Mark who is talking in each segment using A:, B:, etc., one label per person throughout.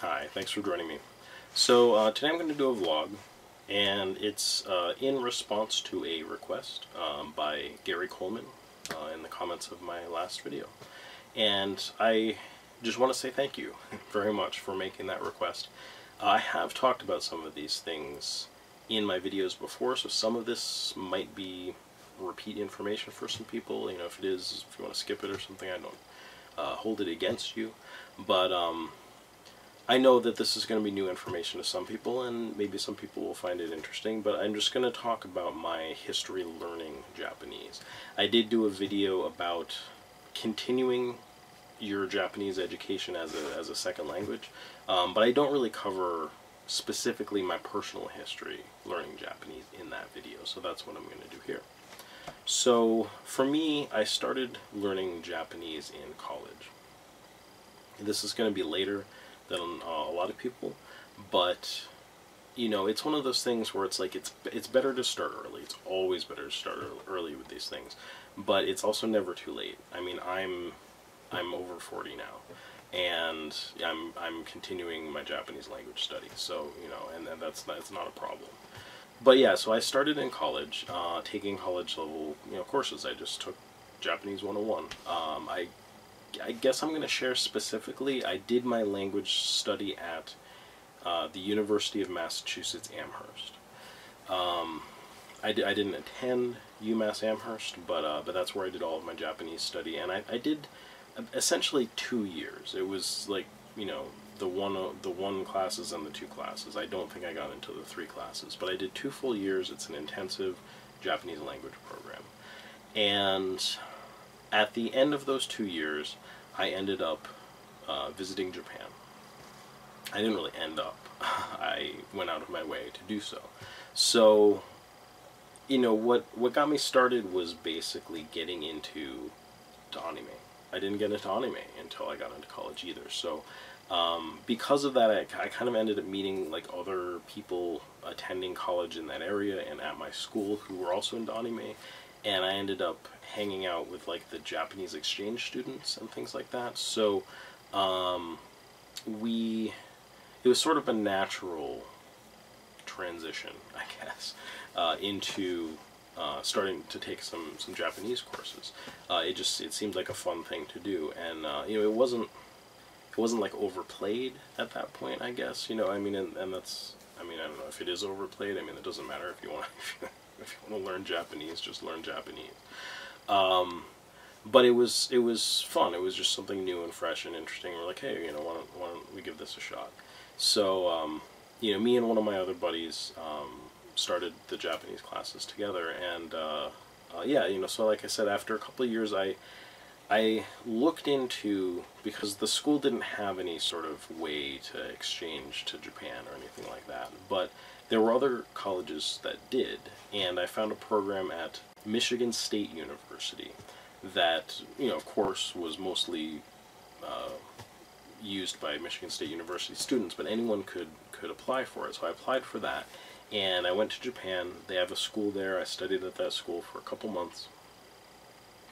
A: Hi, thanks for joining me. So uh, today I'm going to do a vlog, and it's uh, in response to a request um, by Gary Coleman uh, in the comments of my last video. And I just want to say thank you very much for making that request. I have talked about some of these things in my videos before, so some of this might be repeat information for some people. You know, if it is, if you want to skip it or something, I don't uh, hold it against you. But um, I know that this is going to be new information to some people, and maybe some people will find it interesting, but I'm just going to talk about my history learning Japanese. I did do a video about continuing your Japanese education as a, as a second language, um, but I don't really cover specifically my personal history learning Japanese in that video, so that's what I'm going to do here. So, for me, I started learning Japanese in college. This is going to be later than uh, a lot of people, but you know, it's one of those things where it's like it's it's better to start early. It's always better to start early with these things, but it's also never too late. I mean, I'm I'm over 40 now, and I'm I'm continuing my Japanese language study. So you know, and, and that's that's not a problem. But yeah, so I started in college, uh, taking college level you know courses. I just took Japanese 101. Um, I I guess I'm going to share specifically. I did my language study at uh, the University of Massachusetts Amherst. Um, I, didn't attend UMass Amherst, but uh, but that's where I did all of my Japanese study, and I, I did essentially two years. It was like you know the one the one classes and the two classes. I don't think I got into the three classes, but I did two full years. It's an intensive Japanese language program, and at the end of those two years, I ended up uh, visiting Japan. I didn't really end up. I went out of my way to do so. So, you know, what, what got me started was basically getting into to anime. I didn't get into anime until I got into college either. So, um, because of that, I, I, kind of ended up meeting like other people attending college in that area and at my school who were also into anime, and I ended up hanging out with like the Japanese exchange students and things like that. So um, we, it was sort of a natural transition, I guess, uh, into uh, starting to take some some Japanese courses. Uh, it just it seemed like a fun thing to do, and uh, you know it wasn't it wasn't like overplayed at that point. I guess you know I mean and, and that's I mean I don't know if it is overplayed. I mean it doesn't matter if you want if you want to learn Japanese, just learn Japanese. Um, but it was it was fun. It was just something new and fresh and interesting. We're like, hey, you know, why don't, why don't we give this a shot? So, um, you know, me and one of my other buddies um, started the Japanese classes together, and uh, uh, yeah, you know, so like I said, after a couple of years, I I looked into because the school didn't have any sort of way to exchange to Japan or anything like that, but there were other colleges that did, and I found a program at Michigan State University that, you know, of course, was mostly uh, used by Michigan State University students, but anyone could, could apply for it. So I applied for that, and I went to Japan. They have a school there. I studied at that school for a couple months,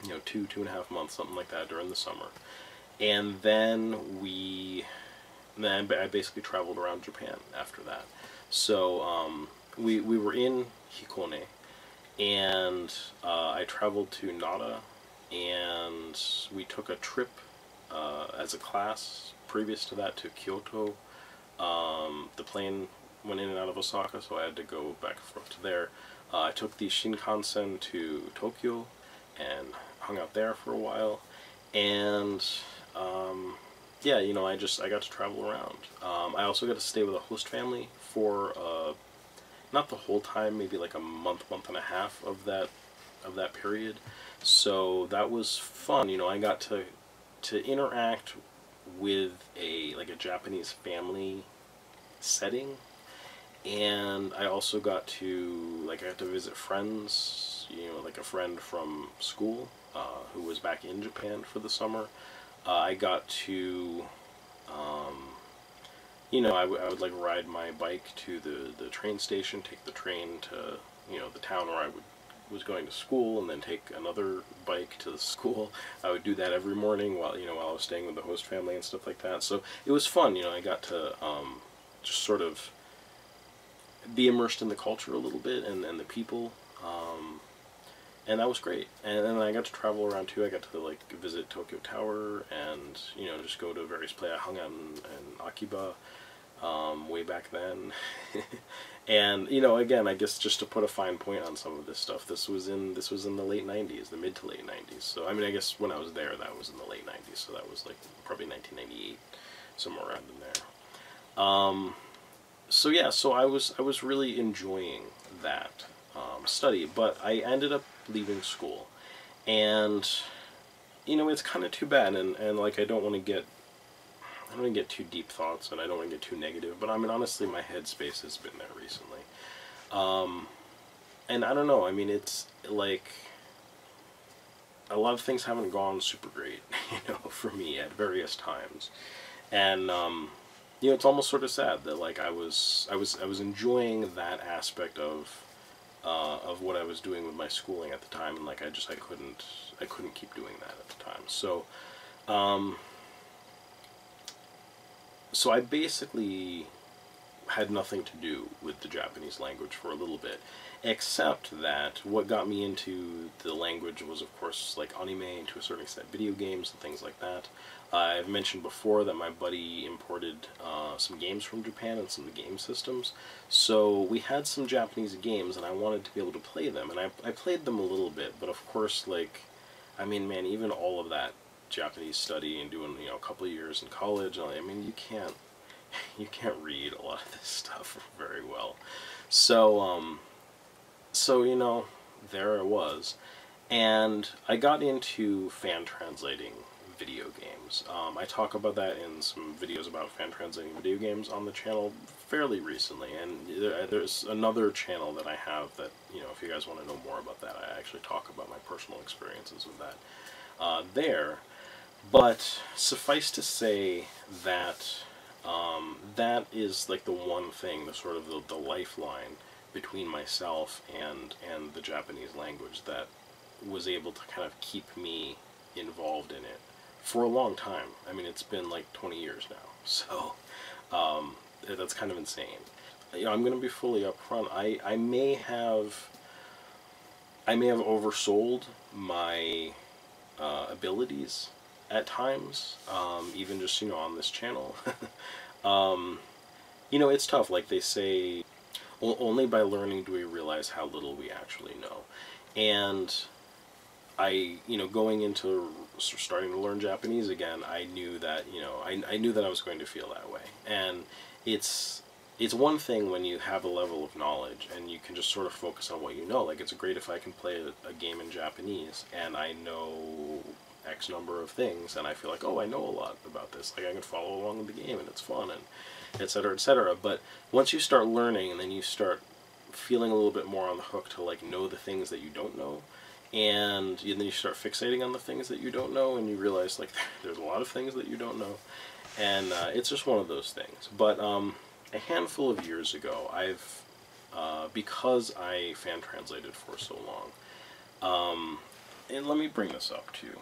A: you know, two, two and a half months, something like that during the summer. And then we, then I basically traveled around Japan after that. So um, we, we were in Hikone, and uh, I traveled to Nara, and we took a trip uh, as a class previous to that to Kyoto. Um, the plane went in and out of Osaka, so I had to go back and forth to there. Uh, I took the Shinkansen to Tokyo and hung out there for a while, and um, yeah, you know, I just I got to travel around. Um, I also got to stay with a host family for uh, not the whole time, maybe like a month, month and a half of that of that period. So that was fun. You know, I got to to interact with a like a Japanese family setting, and I also got to like I got to visit friends. You know, like a friend from school uh, who was back in Japan for the summer. Uh, I got to um, you know, I, I would like ride my bike to the, the train station, take the train to, you know, the town where I would was going to school and then take another bike to the school. I would do that every morning while you know while I was staying with the host family and stuff like that. So it was fun. You know, I got to um, just sort of be immersed in the culture a little bit and, and the people. Um, and that was great. And then I got to travel around too. I got to like visit Tokyo Tower and you know just go to various places. I hung out in, in Akiba um, way back then. and you know, again, I guess just to put a fine point on some of this stuff, this was in this was in the late '90s, the mid to late '90s. So I mean, I guess when I was there, that was in the late '90s. So that was like probably 1998, somewhere around in there. Um, so yeah, so I was I was really enjoying that um, study, but I ended up leaving school, and you know, it's kind of too bad, and and like I don't want to get I don't want to get too deep thoughts and I don't want to get too negative, but I mean, honestly, my headspace has been there recently. Um, and I don't know, I mean, it's like a lot of things haven't gone super great, you know, for me at various times. And, um, you know, it's almost sort of sad that like I was, I was, I was enjoying that aspect of, uh, of what I was doing with my schooling at the time, and like I just I couldn't I couldn't keep doing that at the time. So, um, so I basically had nothing to do with the Japanese language for a little bit, except that what got me into the language was, of course, like anime and to a certain extent video games and things like that. I've mentioned before that my buddy imported uh, some games from Japan and some of the game systems, so we had some Japanese games and I wanted to be able to play them, and I, I played them a little bit, but of course, like, I mean, man, even all of that Japanese study and doing you know a couple of years in college. I mean, you can't you can't read a lot of this stuff very well. So um, so you know, there I was, and I got into fan translating video games. Um, I talk about that in some videos about fan translating video games on the channel fairly recently, and there's another channel that I have that, you know, if you guys want to know more about that, I actually talk about my personal experiences with that uh, there. But suffice to say that um, that is like the one thing, the sort of the, the lifeline between myself and and the Japanese language that was able to kind of keep me involved in it for a long time. I mean, it's been like 20 years now, so um, that's kind of insane. You know, I'm going to be fully upfront. I I may have I may have oversold my uh, abilities at times, um, even just, you know, on this channel. um, you know, it's tough. Like they say, only by learning do we realize how little we actually know. And I, you know, going into starting to learn Japanese again, I knew that, you know, I, I knew that I was going to feel that way. And it's, it's one thing when you have a level of knowledge and you can just sort of focus on what you know. Like, it's great if I can play a, a game in Japanese and I know X number of things, and I feel like, oh, I know a lot about this. Like I can follow along with the game, and it's fun, and etc. etc. But once you start learning, and then you start feeling a little bit more on the hook to like know the things that you don't know, and, and then you start fixating on the things that you don't know, and you realize like there's a lot of things that you don't know, and uh, it's just one of those things. But um, a handful of years ago, I've uh, because I fan translated for so long. Um, and let me bring this up too.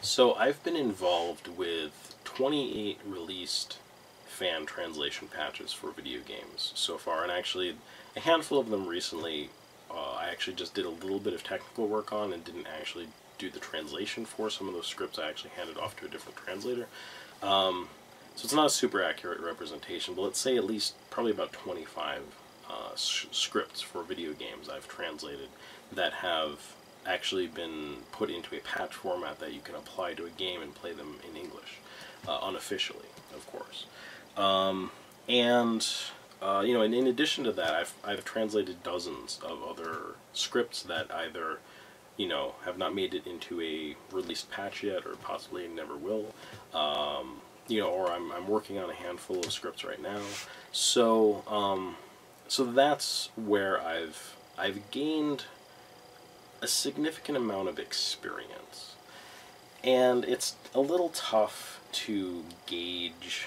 A: So I've been involved with 28 released fan translation patches for video games so far, and actually a handful of them recently uh, I actually just did a little bit of technical work on and didn't actually do the translation for. Some of those scripts I actually handed off to a different translator. Um, so it's not a super accurate representation, but let's say at least probably about 25 uh, scripts for video games I've translated that have actually been put into a patch format that you can apply to a game and play them in English, uh, unofficially, of course. Um, and uh, you know, in, in addition to that, I've I've translated dozens of other scripts that either you know have not made it into a released patch yet, or possibly never will. Um, you know, or I'm I'm working on a handful of scripts right now. So um, so that's where I've I've gained a significant amount of experience. And it's a little tough to gauge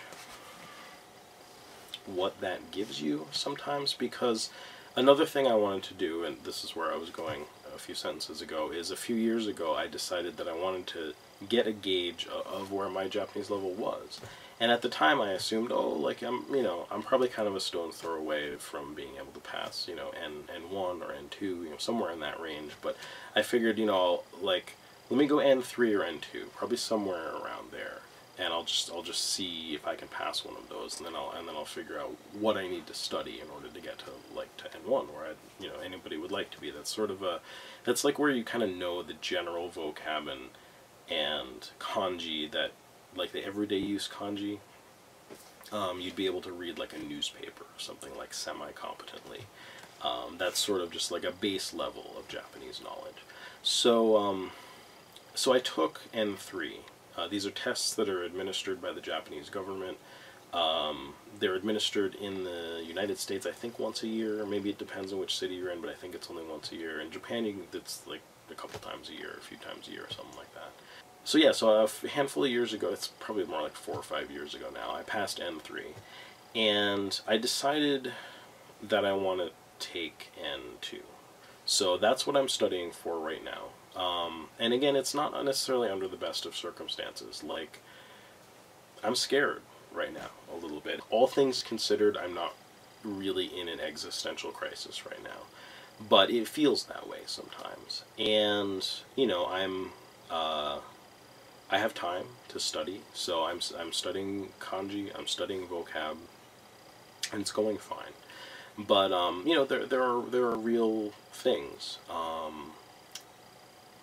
A: what that gives you sometimes because another thing I wanted to do, and this is where I was going a few sentences ago is a few years ago I decided that I wanted to get a gauge of where my Japanese level was. And at the time I assumed, oh, like I'm, you know, I'm probably kind of a stone's throw away from being able to pass, you know, N N1 or N2, you know, somewhere in that range. But I figured, you know, like let me go N3 or N2, probably somewhere around there, and I'll just I'll just see if I can pass one of those, and then I'll and then I'll figure out what I need to study in order to get to like to N1, where I, you know anybody would like to be. That's sort of a that's like where you kind of know the general vocab and and kanji that like the everyday use kanji, um, you'd be able to read like a newspaper or something like semi-competently. Um, that's sort of just like a base level of Japanese knowledge. So, um, so I took N3. Uh, these are tests that are administered by the Japanese government. Um, they're administered in the United States, I think, once a year. Maybe it depends on which city you're in, but I think it's only once a year. In Japan, you, it's like a couple times a year, a few times a year, or something like that. So yeah, so a handful of years ago, it's probably more like four or five years ago now, I passed N3. And I decided that I want to take N2. So that's what I'm studying for right now. Um, and again, it's not necessarily under the best of circumstances. Like, I'm scared right now a little bit. All things considered, I'm not really in an existential crisis right now. But it feels that way sometimes. And, you know, I'm uh, I have time to study, so I'm, I'm studying kanji, I'm studying vocab, and it's going fine. But, um, you know, there, there, are, there are real things. Um,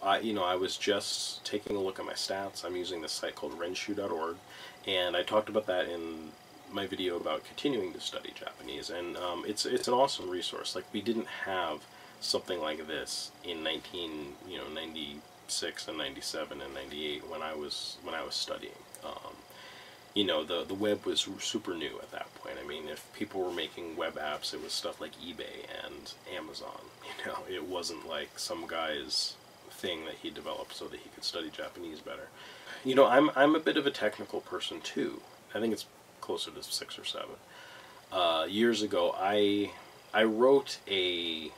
A: I, you know, I was just taking a look at my stats. I'm using this site called renshuu.org, and I talked about that in my video about continuing to study Japanese, and um, it's it's an awesome resource. Like we didn't have something like this in 19, you know, 90 96 and 97 and 98 when I was when I was studying. Um, you know, the the web was super new at that point. I mean, if people were making web apps, it was stuff like eBay and Amazon. You know, it wasn't like some guy's thing that he developed so that he could study Japanese better. You know, I'm I'm a bit of a technical person too. I think it's closer to six or seven. Uh, years ago, I I wrote a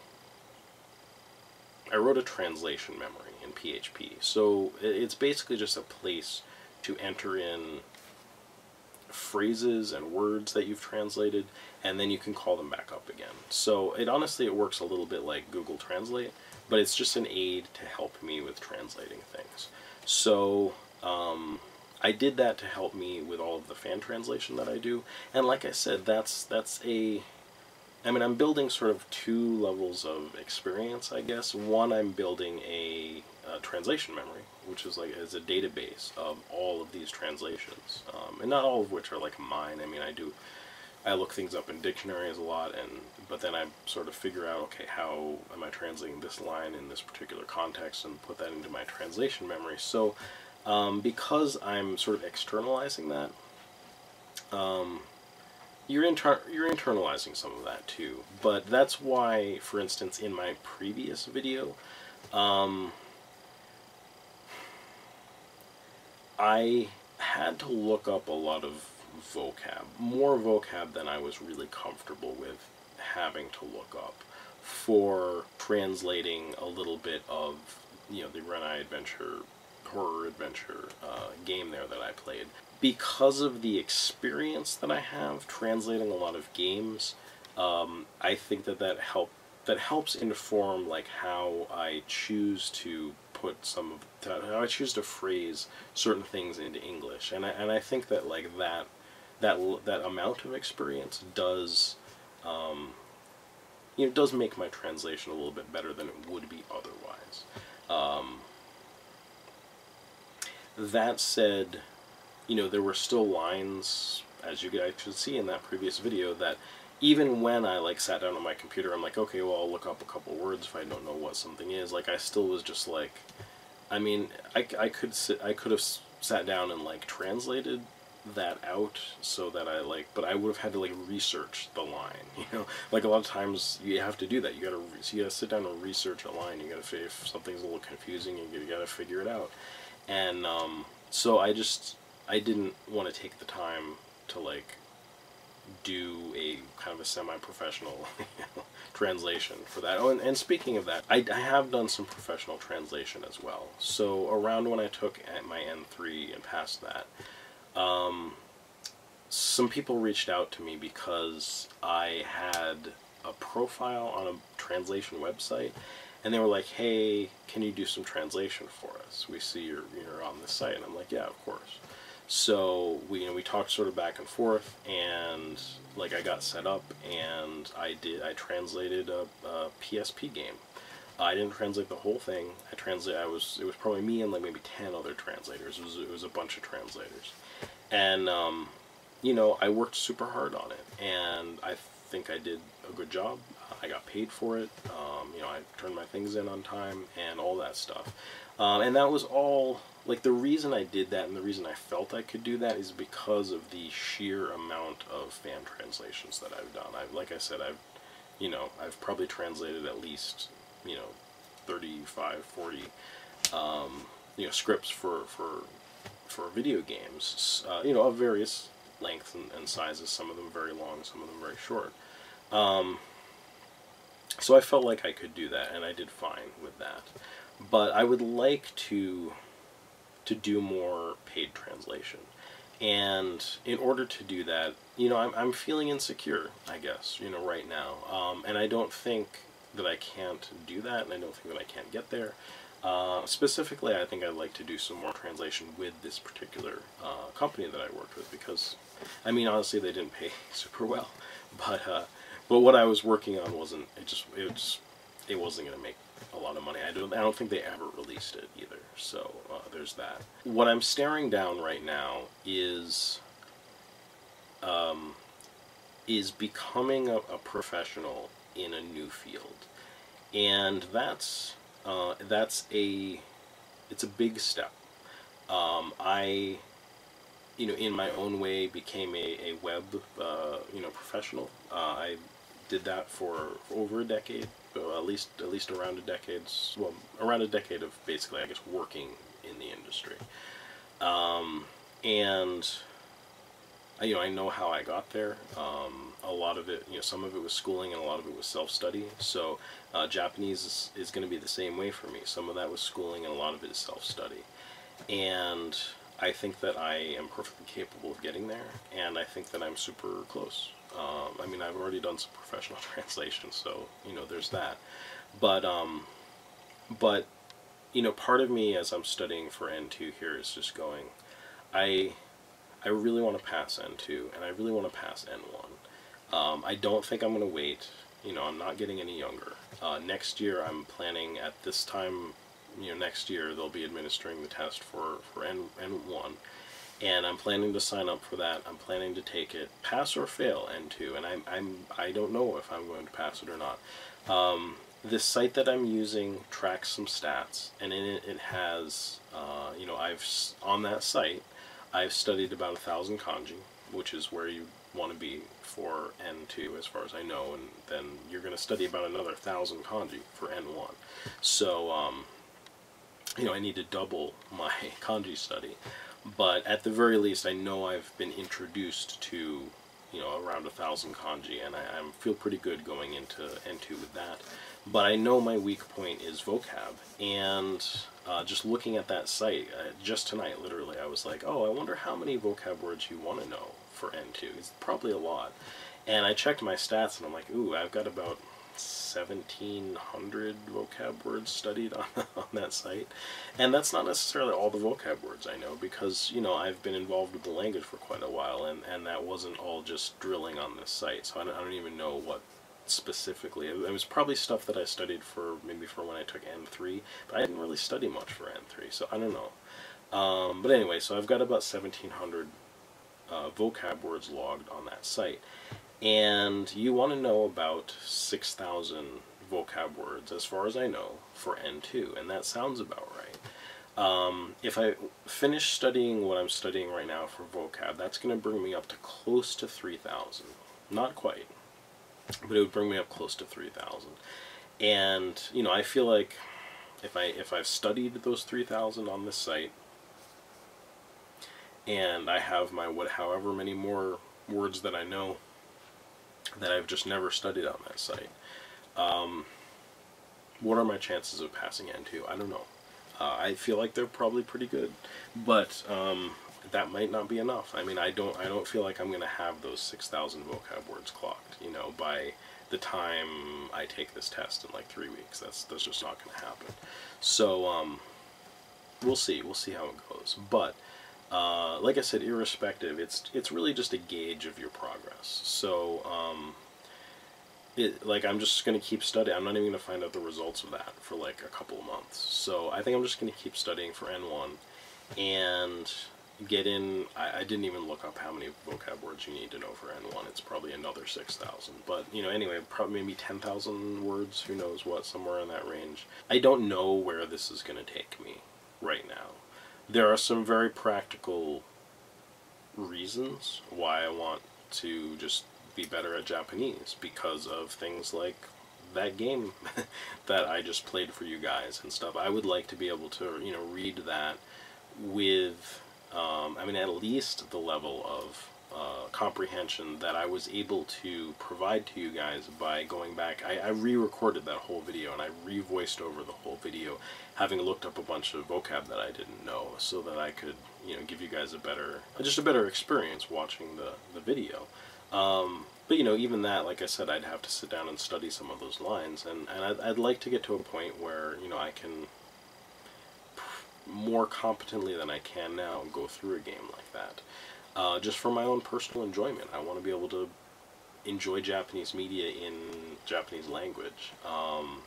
A: I wrote a translation memory in PHP. So it's basically just a place to enter in phrases and words that you've translated and then you can call them back up again. So it honestly it works a little bit like Google Translate, but it's just an aid to help me with translating things. So um, I did that to help me with all of the fan translation that I do, and like I said, that's that's a I mean, I'm building sort of two levels of experience, I guess. One, I'm building a, a translation memory, which is like is a database of all of these translations, um, and not all of which are like mine. I mean, I do, I look things up in dictionaries a lot, and but then I sort of figure out, okay, how am I translating this line in this particular context, and put that into my translation memory. So, um, because I'm sort of externalizing that. Um, you're inter you're internalizing some of that too. But that's why, for instance, in my previous video, um, I had to look up a lot of vocab, more vocab than I was really comfortable with having to look up for translating a little bit of, you know, the Renai Adventure horror adventure uh, game there that I played. Because of the experience that I have translating a lot of games, um, I think that that help that helps inform like how I choose to put some of how I choose to phrase certain things into English, and I, and I think that like that that that amount of experience does. Um, you know, does make my translation a little bit better than it would be otherwise. Um, that said, you know, there were still lines, as you guys could see in that previous video, that even when I like sat down on my computer, I'm like, okay, well, I'll look up a couple words if I don't know what something is. Like, I still was just like, I mean, I, I could sit, I could have sat down and like translated that out so that I like, but I would have had to like research the line, you know, like a lot of times you have to do that. You gotta, so you gotta sit down and research a line. You gotta, if something's a little confusing, you gotta figure it out. And um, so I just, I didn't want to take the time to like do a kind of a semi-professional translation for that. Oh, and, and speaking of that, I, I, have done some professional translation as well. So around when I took my N3 and passed that, um, some people reached out to me because I had a profile on a translation website and they were like, "Hey, can you do some translation for us? We see you're you're on this site." And I'm like, "Yeah, of course." So we you know we talked sort of back and forth, and like I got set up, and I did I translated a, a PSP game. I didn't translate the whole thing. I translate. I was it was probably me and like maybe ten other translators. It was it was a bunch of translators, and um, you know I worked super hard on it, and I think I did a good job. I got paid for it. Um, you know, I turned my things in on time and all that stuff. Um, and that was all, like, the reason I did that and the reason I felt I could do that is because of the sheer amount of fan translations that I've done. I, like I said, I've, you know, I've probably translated at least, you know, 35, 40, um, you know, scripts for, for, for video games, uh, you know, of various lengths and, and, sizes, some of them very long, some of them very short. Um, so I felt like I could do that, and I did fine with that. But I would like to to do more paid translation. And in order to do that, you know, I'm, I'm feeling insecure, I guess, you know, right now. Um, and I don't think that I can't do that, and I don't think that I can't get there. Uh, specifically, I think I'd like to do some more translation with this particular uh, company that I worked with because, I mean, honestly, they didn't pay super well, but uh, but what I was working on wasn't it just it just it wasn't going to make a lot of money. I don't I don't think they ever released it either. So uh, there's that. What I'm staring down right now is um, is becoming a, a professional in a new field, and that's uh, that's a it's a big step. Um, I you know, in my own way, became a, a web, uh, you know, professional. Uh, I did that for, over a decade, uh, at least at least around a decade. Well, around a decade of basically, I guess, working in the industry. Um, and you know, I know how I got there. Um, a lot of it, you know, some of it was schooling and a lot of it was self-study. So uh, Japanese is, is going to be the same way for me. Some of that was schooling and a lot of it is self-study. And I think that I am perfectly capable of getting there, and I think that I'm super close. Um, I mean, I've already done some professional translation, so you know, there's that. But um, but you know, part of me as I'm studying for N2 here is just going, I I really want to pass N2, and I really want to pass N1. Um, I don't think I'm going to wait. You know, I'm not getting any younger. Uh, next year, I'm planning at this time. You know, next year they'll be administering the test for for N N1 and I'm planning to sign up for that. I'm planning to take it, pass or fail N2, and I'm I'm I don't know if I'm going to pass it or not. Um, this site that I'm using tracks some stats, and in it it has uh, you know I've on that site I've studied about a thousand kanji, which is where you want to be for N2 as far as I know, and then you're going to study about another thousand kanji for N1. So um, you know I need to double my kanji study but at the very least, I know I've been introduced to, you know, around a thousand kanji, and I, I feel pretty good going into N2 with that. But I know my weak point is vocab, and uh, just looking at that site, uh, just tonight, literally, I was like, oh, I wonder how many vocab words you want to know for N2. It's probably a lot. And I checked my stats, and I'm like, ooh, I've got about 1,700 vocab words studied on, on that site. And that's not necessarily all the vocab words I know because, you know, I've been involved with the language for quite a while and, and that wasn't all just drilling on this site. So I don't, I don't even know what specifically. It was probably stuff that I studied for maybe for when I took N3, but I didn't really study much for N3, so I don't know. Um, but anyway, so I've got about 1,700 uh, vocab words logged on that site and you want to know about 6,000 vocab words, as far as I know, for N2, and that sounds about right. Um, if I finish studying what I'm studying right now for vocab, that's going to bring me up to close to 3,000. Not quite, but it would bring me up close to 3,000. And, you know, I feel like if, I, if I've studied those 3,000 on this site, and I have my what however many more words that I know that I've just never studied on that site. Um, what are my chances of passing N2? I don't know. Uh, I feel like they're probably pretty good, but um, that might not be enough. I mean, I don't, I don't feel like I'm going to have those 6,000 vocab words clocked, you know, by the time I take this test in like three weeks. That's, that's just not going to happen. So, um, we'll see. We'll see how it goes. But, uh, like I said, irrespective, it's, it's really just a gauge of your progress. So, um, it, like I'm just going to keep studying. I'm not even to find out the results of that for like a couple of months. So I think I'm just going to keep studying for N1 and get in. I, I, didn't even look up how many vocab words you need to know for N1. It's probably another 6,000. But, you know, anyway, probably maybe 10,000 words, who knows what, somewhere in that range. I don't know where this is going to take me right now. There are some very practical reasons why I want to just be better at Japanese because of things like that game that I just played for you guys and stuff. I would like to be able to, you know, read that with, um, I mean, at least the level of uh, comprehension that I was able to provide to you guys by going back. I, I re-recorded that whole video and I re-voiced over the whole video, having looked up a bunch of vocab that I didn't know, so that I could, you know, give you guys a better, just a better experience watching the the video. Um, but you know, even that, like I said, I'd have to sit down and study some of those lines, and, and I'd, I'd like to get to a point where, you know, I can more competently than I can now go through a game like that. Uh, just for my own personal enjoyment. I want to be able to enjoy Japanese media in Japanese language. Um,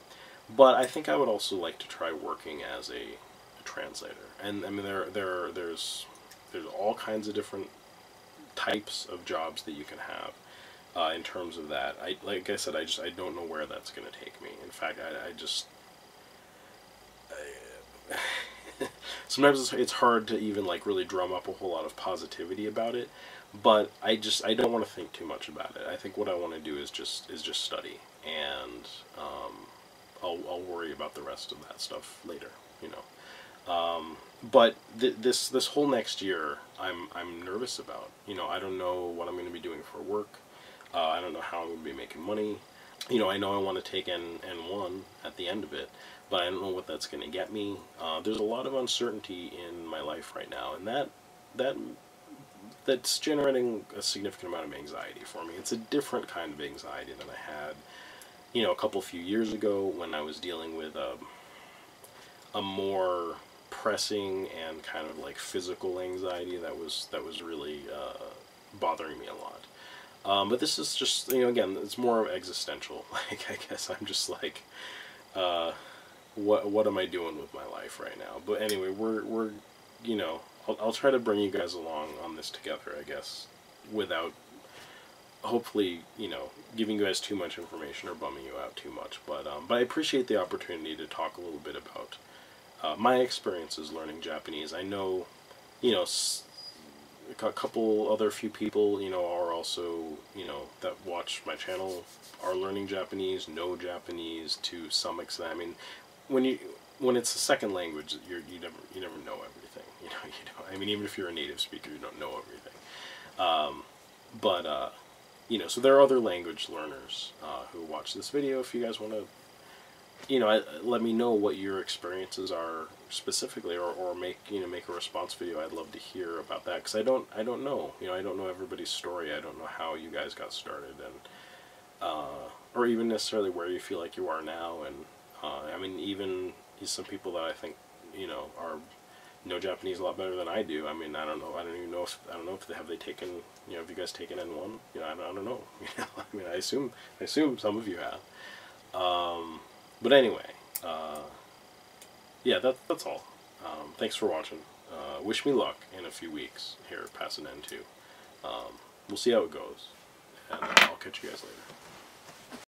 A: but I think I would also like to try working as a, a translator. And I mean, there, there, there's, there's all kinds of different types of jobs that you can have uh, in terms of that. I like I said, I just I don't know where that's going to take me. In fact, I, I just sometimes it's, it's hard to even like really drum up a whole lot of positivity about it. But I just I don't want to think too much about it. I think what I want to do is just is just study, and um, I'll I'll worry about the rest of that stuff later. You know. Um, but th this this whole next year, I'm I'm nervous about. You know, I don't know what I'm going to be doing for work. Uh, I don't know how I'm going to be making money. You know, I know I want to take N N1 at the end of it, but I don't know what that's going to get me. Uh, there's a lot of uncertainty in my life right now, and that that that's generating a significant amount of anxiety for me. It's a different kind of anxiety than I had, you know, a couple few years ago when I was dealing with a, um, a more pressing and kind of like physical anxiety that was that was really uh, bothering me a lot. Um, but this is just you know again it's more existential. Like I guess I'm just like, uh, what what am I doing with my life right now? But anyway, we're we're you know I'll, I'll try to bring you guys along on this together. I guess without hopefully you know giving you guys too much information or bumming you out too much. But um, but I appreciate the opportunity to talk a little bit about uh, my experiences learning Japanese. I know, you know, a couple other few people, you know, are also, you know, that watch my channel are learning Japanese, know Japanese to some extent. I mean, when you when it's a second language, you you never you never know everything. You know, you know. I mean, even if you're a native speaker, you don't know everything. Um, but uh, you know, so there are other language learners uh, who watch this video. If you guys want to you know, let me know what your experiences are specifically, or, or make you know make a response video. I'd love to hear about that because I don't I don't know you know I don't know everybody's story. I don't know how you guys got started and uh, or even necessarily where you feel like you are now. And uh, I mean even some people that I think you know are know Japanese a lot better than I do. I mean I don't know I don't even know if I don't know if they have they taken you know have you guys taken N one you know I don't, I don't know you know I mean I assume I assume some of you have. Um, but anyway, uh, yeah, that, that's all. Um, thanks for watching. Uh, wish me luck in a few weeks here at Passing N2. Um, we'll see how it goes, and I'll catch you guys later.